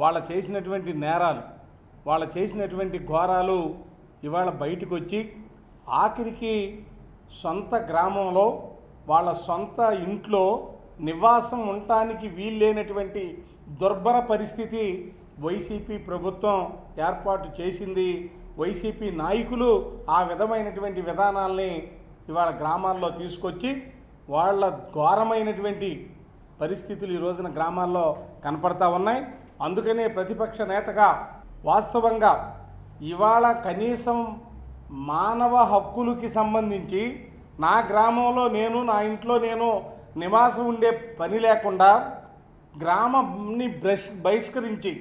వాళ్ళ చేసినటువంటి నేరాలు వాళ్ళ చేసినటువంటి ఘోరాలు ఇవాళ బయటకు వచ్చి ఆఖరికి సొంత గ్రామంలో వాళ్ళ సొంత ఇంట్లో నివాసం ఉండటానికి వీల్లేనటువంటి దుర్భర పరిస్థితి వైసీపీ ప్రభుత్వం ఏర్పాటు చేసింది. వైసీపీ నాయకులు ఆ విధమైనటువంటి విధానాల్ని ఇవాళ గ్రామాల్లో తీసుకొచ్చి వాళ్ళ ఘోరమైనటువంటి పరిస్థితులు ఈ రోజున గ్రామాల్లో కనపడతా ఉన్నాయి. అందుకనే ప్రతిపక్ష నేతగా వాస్తవంగా ఇవాళ కనీసం మానవ హక్కులకి సంబంధించి నా గ్రామంలో నేను నా ఇంట్లో నేను నివాసం ఉండే పని లేకుండా గ్రామాన్ని బ్రష్ బహిష్కరించి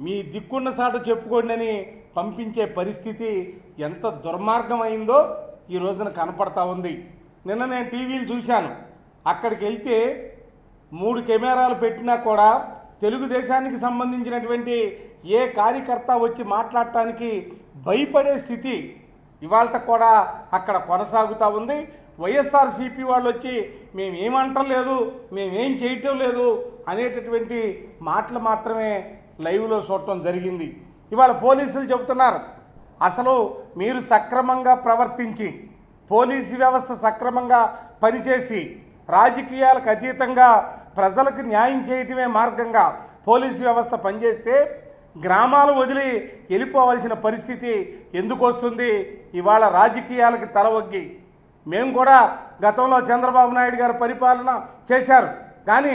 మీ దిక్కున్న సాట చెప్పుకోండి అని పంపించే పరిస్థితి ఎంత దుర్మార్గం అయిందో ఈ రోజున కనపడతా ఉంది. నిన్న నేను టీవీలు చూశాను. అక్కడికి వెళ్తే మూడు కెమెరాలు పెట్టినా కూడా తెలుగుదేశానికి సంబంధించినటువంటి ఏ కార్యకర్త వచ్చి మాట్లాడటానికి భయపడే స్థితి ఇవాళ కూడా అక్కడ కొనసాగుతూ ఉంది. వైఎస్ఆర్సీపీ వాళ్ళు వచ్చి మేమేమంటలేదు మేమేం చేయటం లేదు అనేటటువంటి మాటలు మాత్రమే లైవ్లో చూడటం జరిగింది. ఇవాళ పోలీసులు చెబుతున్నారు అసలు మీరు సక్రమంగా ప్రవర్తించి పోలీసు వ్యవస్థ సక్రమంగా పనిచేసి రాజకీయాలకు అతీతంగా ప్రజలకు న్యాయం చేయటమే మార్గంగా పోలీసు వ్యవస్థ పనిచేస్తే గ్రామాలు వదిలి వెళ్ళిపోవాల్సిన పరిస్థితి ఎందుకు వస్తుంది? ఇవాళ రాజకీయాలకి తలవగ్గి మేము కూడా గతంలో చంద్రబాబు నాయుడు గారు పరిపాలన చేశారు. కానీ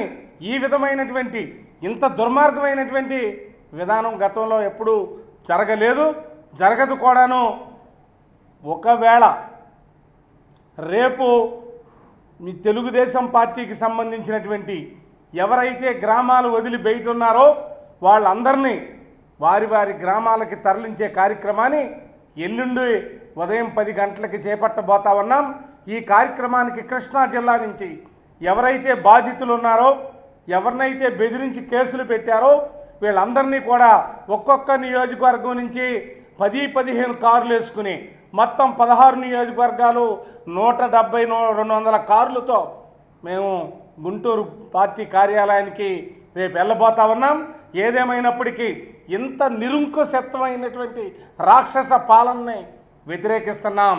ఈ విధమైనటువంటి ఇంత దుర్మార్గమైనటువంటి విధానం గతంలో ఎప్పుడూ జరగలేదు. జరగదు కూడాను. ఒకవేళ రేపు మీ తెలుగుదేశం పార్టీకి సంబంధించినటువంటి ఎవరైతే గ్రామాలు వదిలి బయట ఉన్నారో వాళ్ళందరినీ వారి వారి గ్రామాలకి తరలించే కార్యక్రమాన్ని ఎల్లుండి ఉదయం పది గంటలకి చేపట్టబోతా ఉన్నాం. ఈ కార్యక్రమానికి కృష్ణా జిల్లా నుంచి ఎవరైతే బాధితులు ఉన్నారో ఎవరినైతే బెదిరించి కేసులు పెట్టారో వీళ్ళందరినీ కూడా ఒక్కొక్క నియోజకవర్గం నుంచి పది పదిహేను కార్లు వేసుకుని మొత్తం పదహారు నియోజకవర్గాలు నూట డెబ్బై రెండు వందల కార్లతో మేము గుంటూరు పార్టీ కార్యాలయానికి రేపు వెళ్ళబోతా ఉన్నాం. ఏదేమైనప్పటికీ ఇంత నిరుంకుశత్వమైనటువంటి రాక్షస పాలనని వ్యతిరేకిస్తున్నాం.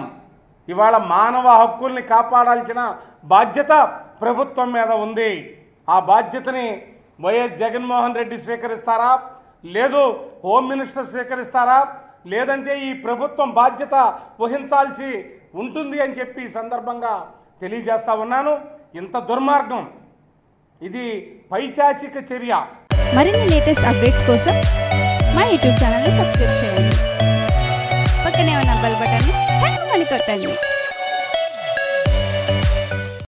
ఇవాళ మానవ హక్కుల్ని కాపాడాల్సిన బాధ్యత ప్రభుత్వం మీద ఉంది. ఆ బాధ్యతని వైఎస్ జగన్మోహన్ రెడ్డి స్వీకరిస్తారా? లేదు హోమ్ మినిస్టర్ స్వీకరిస్తారా? లేదంటే ఈ ప్రభుత్వం బాధ్యత వహించాల్సి ఉంటుంది అని చెప్పి ఈ సందర్భంగా తెలియజేస్తా ఉన్నాను. ఇంత దుర్మార్గం. ఇది పైచాచిక చర్య. మరిన్ని లేటెస్ట్ అప్డేట్స్ కోసం మా యూట్యూబ్ ఛానల్ని సబ్స్క్రైబ్ చేయండి. పక్కనే ఉన్న బెల్ బటన్ని కొట్టండి.